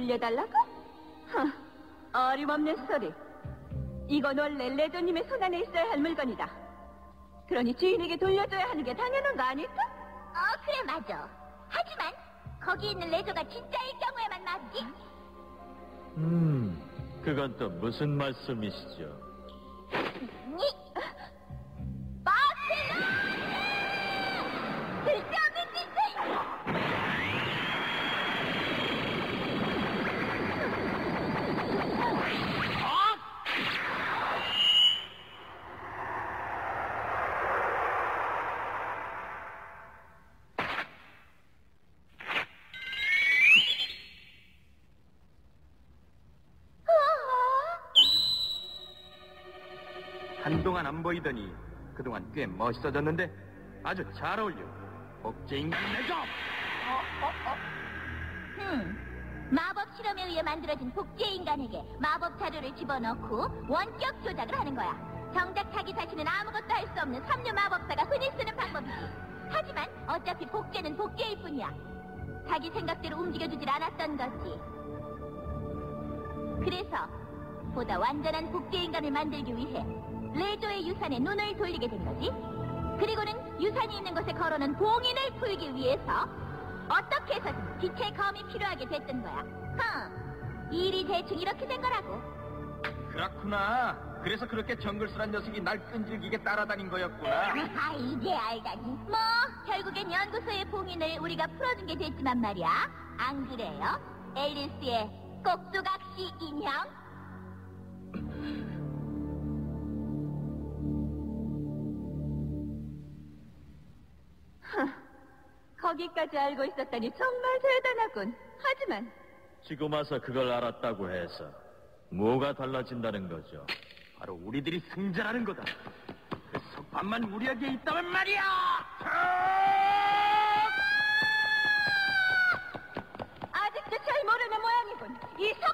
돌려달라고? 흥, 어림없는 소리. 이건 원래 레조님의 손안에 있어야 할 물건이다. 그러니 주인에게 돌려줘야 하는 게 당연한 거 아닐까? 어, 그래, 맞아. 하지만, 거기 있는 레저가 진짜일 경우에만 맞지? 음, 그건 또 무슨 말씀이시죠? 한동안 안 보이더니 그동안 꽤 멋있어졌는데 아주 잘 어울려. 복제인간 내죠. 흠. 마법 실험에 의해 만들어진 복제 인간에게 마법 자료를 집어넣고 원격 조작을 하는 거야. 정작 자기 자신은 아무것도 할 수 없는 삼류 마법사가 흔히 쓰는 방법이지. 하지만 어차피 복제는 복제일 뿐이야. 자기 생각대로 움직여주질 않았던 거지. 그래서 보다 완전한 복제 인간을 만들기 위해 레조의 유산에 눈을 돌리게 된 거지. 그리고는 유산이 있는 곳에 걸어놓은 봉인을 풀기 위해서 어떻게 해서든 빛의 검이 필요하게 됐던 거야. 흥, 일이 대충 이렇게 된 거라고. 그렇구나. 그래서 그렇게 정글스란 녀석이 날 끈질기게 따라다닌 거였구나. 아, 이제 알다니. 뭐, 결국엔 연구소의 봉인을 우리가 풀어준 게 됐지만 말이야. 안 그래요? 앨리스의 꼭두각시 인형? 거기까지 알고 있었다니 정말 대단하군. 하지만 지금 와서 그걸 알았다고 해서 뭐가 달라진다는 거죠? 바로 우리들이 승자라는 거다. 그 석판만 우리에게 있다면 말이야. 아직도 잘 모르는 모양이군. 이석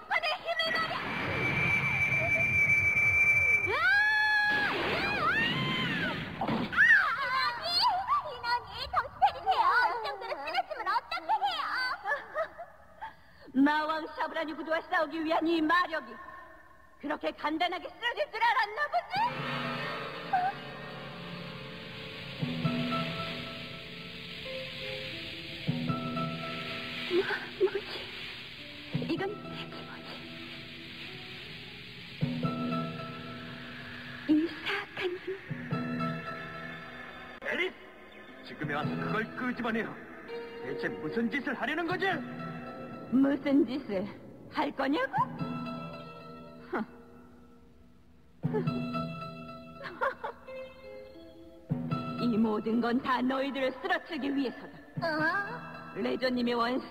마왕 샤브라니 구두와 싸우기 위한 이 마력이 그렇게 간단하게 쓰러질 줄 알았나 보지? 뭐, 뭐지? 이건 대체 뭐지? 이 사악한 힘 앨리스! 지금에 와서 그걸 끄집어내요. 대체 무슨 짓을 하려는 거지? 무슨 짓을 할 거냐고? 이 모든 건 다 너희들을 쓰러뜨리기 위해서다. 어? 레조님의 원수,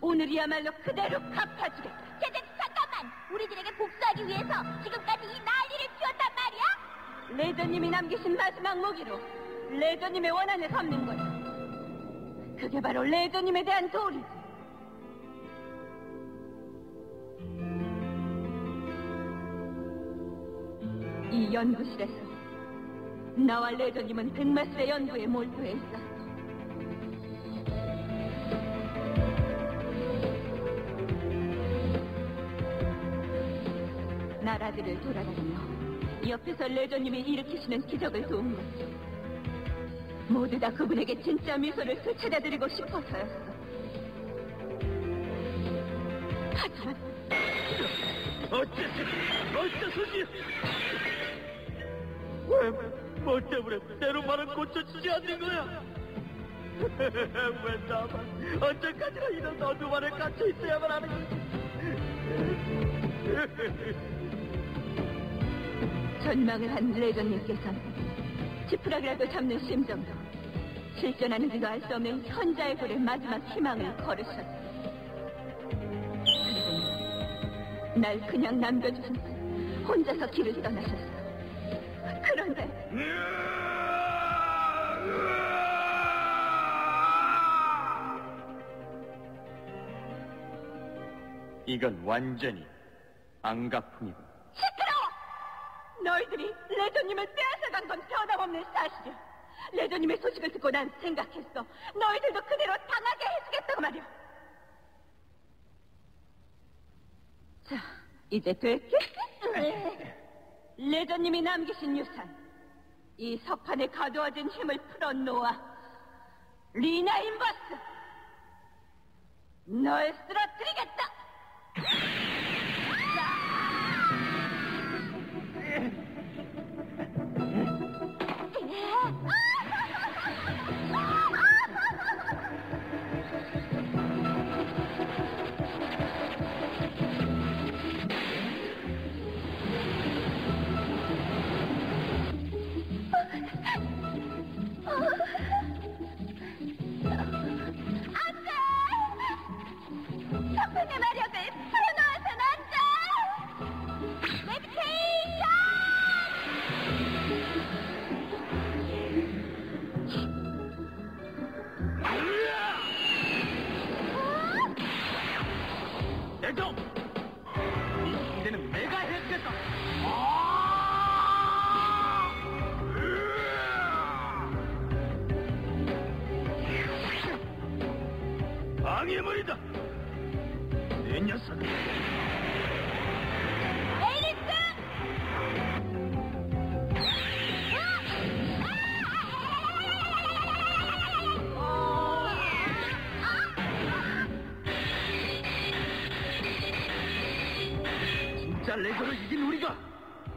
오늘이야말로 그대로 갚아주겠다. 자, 자, 잠깐만! 우리들에게 복수하기 위해서 지금까지 이 난리를 피웠단 말이야? 레조님이 남기신 마지막 무기로 레조님의 원한을 갚는 거야. 그게 바로 레조님에 대한 도리지. 이 연구실에서 나와 레조님은 백마술의 연구에 몰두해 있었어. 나라들을 돌아다니며 옆에서 레조님이 일으키시는 기적을 도운 거지. 모두 다 그분에게 진짜 미소를 되찾아드리고 싶어서였어. 하지만 어째서, 어째서지? 왜, 뭐 때문에 때로 말을 고쳐주지 않는 거야? 왜 나만 언제까지나 이런 어둠 안에 갇혀 있어야만 하는 거지? 전망을 한 레조님께서는 지푸라기라도 잡는 심정으로 실존하는지도 알 수 없는 현자의 굴의 마지막 희망을. 그리고 날 그냥 남겨주신 채 혼자서 길을 떠나셨어. 이건 완전히 안가품이고 시끄러워! 너희들이 레조님을 빼앗아간 건 변함없는 사실이야. 레조님의 소식을 듣고 난 생각했어. 너희들도 그대로 당하게 해주겠다고 말이야. 자, 이제 됐겠지? 레저님이 남기신 유산. 이 석판에 가두어진 힘을 풀어놓아. 리나 인버스! 널 쓰러뜨리겠다! 석판의 마력을 풀어놓아선 안 돼! 레비테이션! 내정! 이 상대는 내가 해주겠다! 방해물이다! 내 녀석! 진짜 레저를 이긴 우리가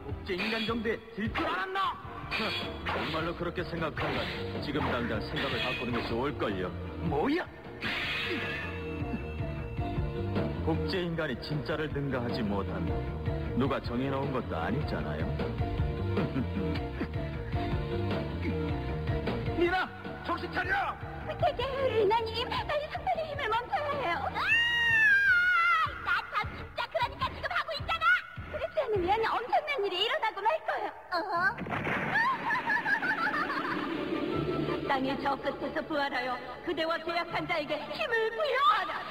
국제 인간 정도에 들줄 알았나? 정말로 그렇게 생각하면 지금 당장 생각을 바꾸는 게 좋을걸요. 뭐야? 국제 인간이 진짜를 능가하지 못하면 누가 정해놓은 것도 아니잖아요. 미나, 정신 차려! 대체 리나님, 빨리 석판의 힘을 멈춰야 해요. 나참 진짜 그러니까 지금 하고 있잖아. 그렇지 않으면 엄청난 일이 일어나고 말 거야. 어허. 땅의 저 끝에서 부활하여 그대와 계약한 자에게 힘을 부여하라!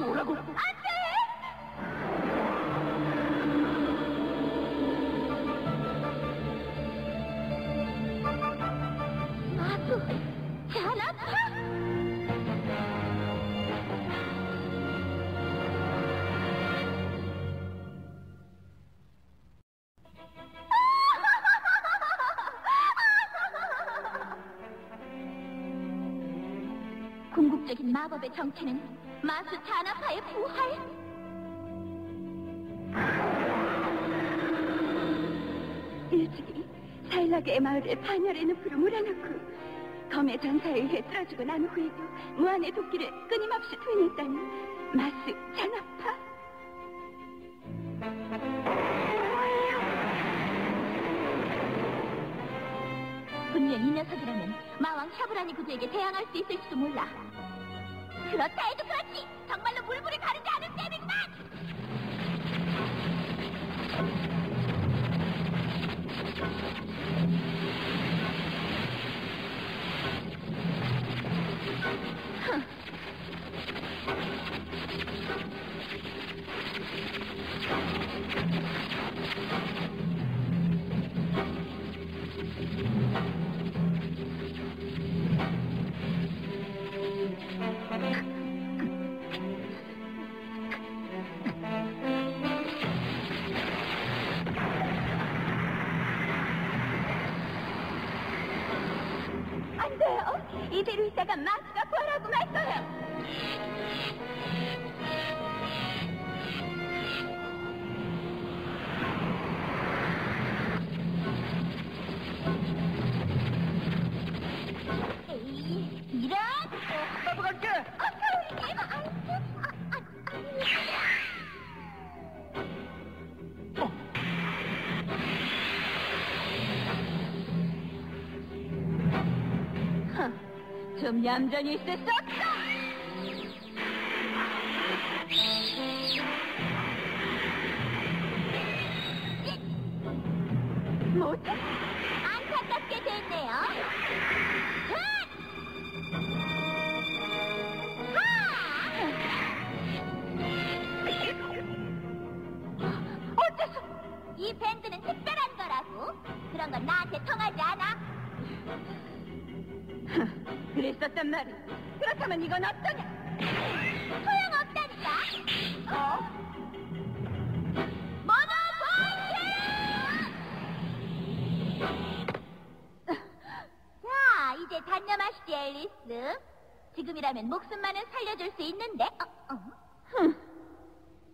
뭐라고? 안 돼! 마수 전합사? 궁극적인 마법의 정체는 마수 잔나파의 부활? 일찍이 사일락의 마을에 반열의 늪으로 몰아넣고 검의 전사에 의해 쓰러지고 난 후에도 무한의 도끼를 끊임없이 투인했다니 마스 잔아파 분명 이 녀석이라면 마왕 샤브라니 구조에게 대항할 수 있을지도 몰라. 그렇다 해도 그렇지. 정말로 물불이 가르지 않은 셈이구만. 안 돼요 이대로 있다가 마스가 부활하고 말 거예요 좀 얌전히 있을 수 없어 그랬었단 말이야 그렇다면 이건 어떠냐 소용없다니까. 어? 모노포인트! 자, 이제 단념하시지, 앨리스. 지금이라면 목숨만은 살려줄 수 있는데. 어, 어. 야,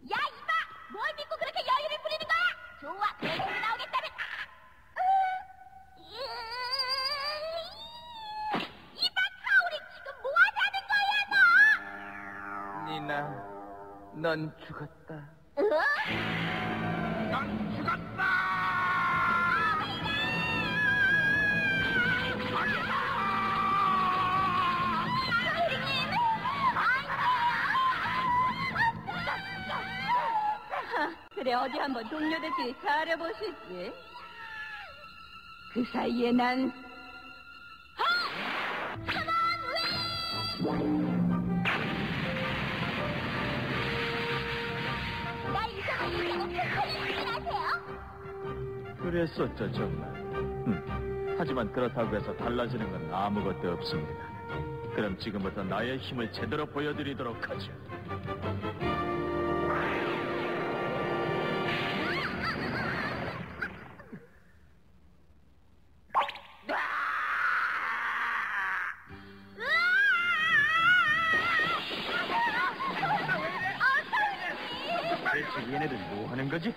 이봐! 뭘 믿고 그렇게 여유를 부리는 거야? 좋아, 나오겠다 넌 죽었다. 너? 어? 넌 죽었다! 그래 어디 한번 동료들끼리 잘해보시지. 그 사이에 난 그랬었죠, 정말. 음, 하지만 그렇다고 해서 달라지는 건 아무것도 없습니다. 그럼 지금부터 나의 힘을 제대로 보여드리도록 하죠. 대체 얘네들 뭐 하는 거지?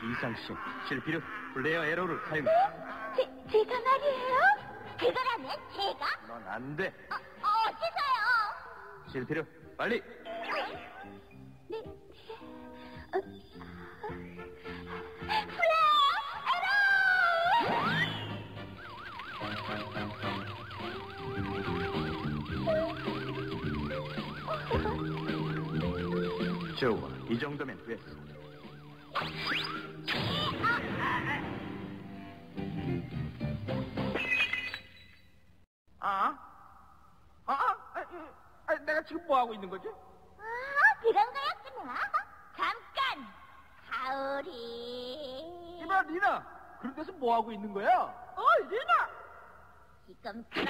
비상식 실피르 플레어 에러를 사용해 제, 제가 말이에요? 그거라면 제가? 넌 안 돼. 어, 어디서요? 실피르 빨리 네. 어, 플레어 에러! 좋아 이 정도면 됐어 지금 뭐 하고 있는 거지? 아, 그런 거였구나. 잠깐! 가오리. 이봐, 리나. 그런 데서 뭐 하고 있는 거야? 어, 리나! 지금 그런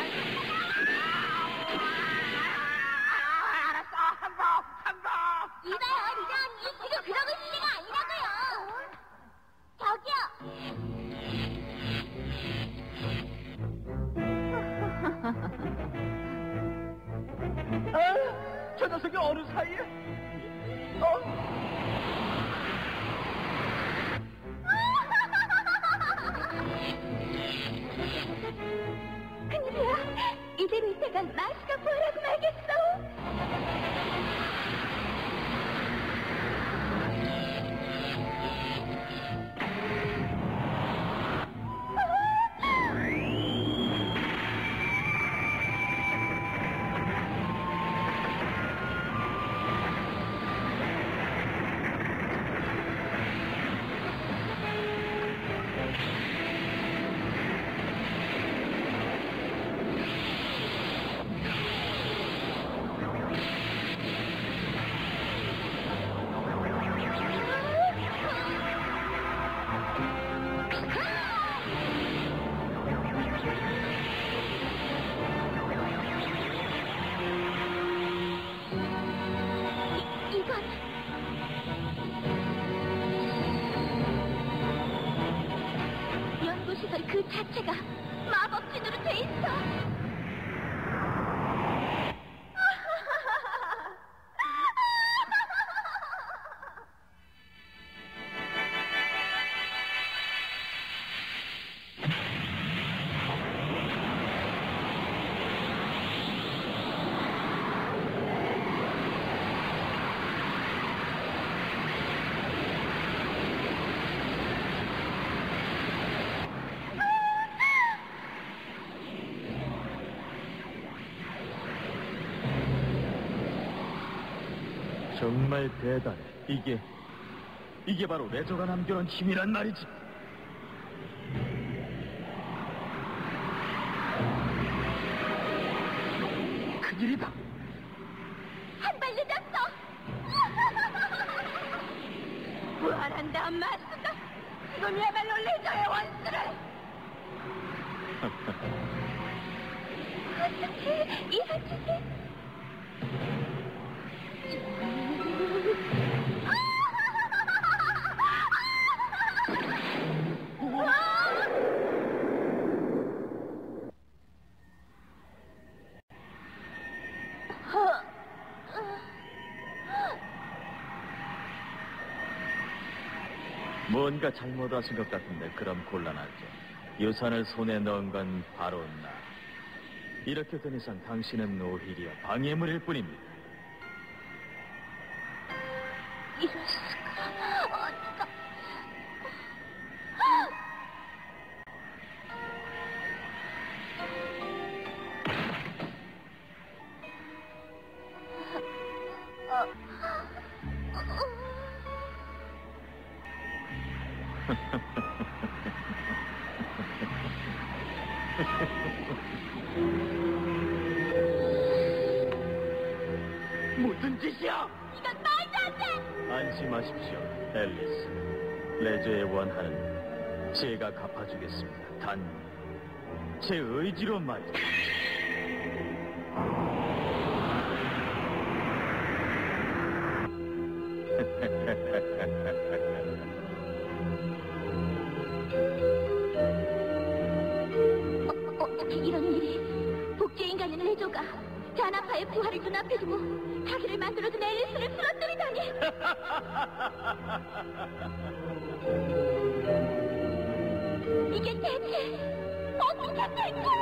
연구시설 정말 대단해 이게 이게 바로 레저가 남겨놓은 힘이란 말이지 큰일이다 한 발 늦었어. 부활한다, 마스가. 지금이야말로 레저의 원수를. 어떡해, 이 한쪽에. 뭔가 잘못하신 것 같은데 그럼 곤란하죠. 유산을 손에 넣은 건 바로 나. 이렇게 된 이상 당신은 오히려 방해물일 뿐입니다. 이럴 수 제가 갚아주겠습니다. 단 제 의지로 말이죠. 어, 어떻게 이런 일이? 복제인 간인 레조가 자나파의 부활을 눈앞에 두고 자기를 만들어준 앨리스를 쓰러뜨리다니! my God!